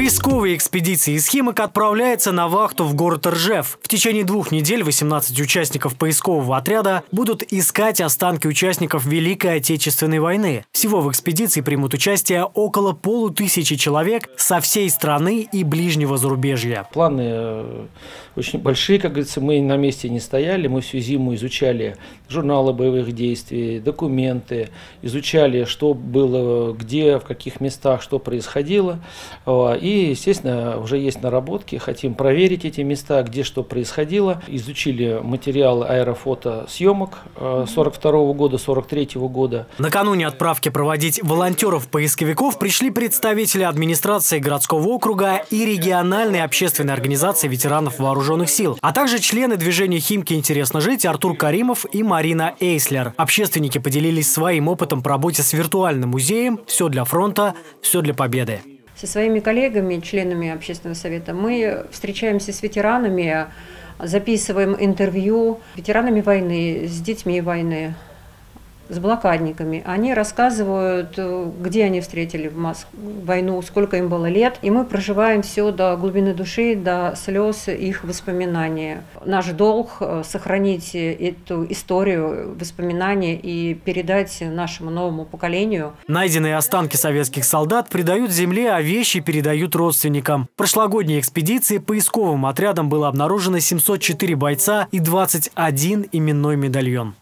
Поисковая экспедиция из Химок отправляется на вахту в город Ржев. В течение двух недель 18 участников поискового отряда будут искать останки участников Великой Отечественной войны. Всего в экспедиции примут участие около полутысячи человек со всей страны и ближнего зарубежья. Планы э, очень большие, как говорится, мы на месте не стояли, мы всю зиму изучали журналы боевых действий, документы, изучали, что было, где, в каких местах, что происходило. И и, естественно, уже есть наработки, хотим проверить эти места, где что происходило. Изучили материалы аэрофотосъемок 42 -го года, 43 -го года. Накануне отправки проводить волонтеров-поисковиков пришли представители администрации городского округа и региональной общественной организации ветеранов вооруженных сил, а также члены движения «Химки. Интересно жить» Артур Каримов и Марина Эйслер. Общественники поделились своим опытом по работе с виртуальным музеем «Все для фронта, все для победы». Со своими коллегами, членами общественного совета, мы встречаемся с ветеранами, записываем интервью ветеранами войны, с детьми войны, с блокадниками. Они рассказывают, э, где они встретили в Моск... войну, сколько им было лет. И мы проживаем все до глубины души, до слез их воспоминания. Наш долг э, сохранить эту историю, воспоминания и передать нашему новому поколению. Найденные останки советских солдат придают земле, а вещи передают родственникам. В прошлогодней экспедиции поисковым отрядом было обнаружено 704 бойца и 21 именной медальон.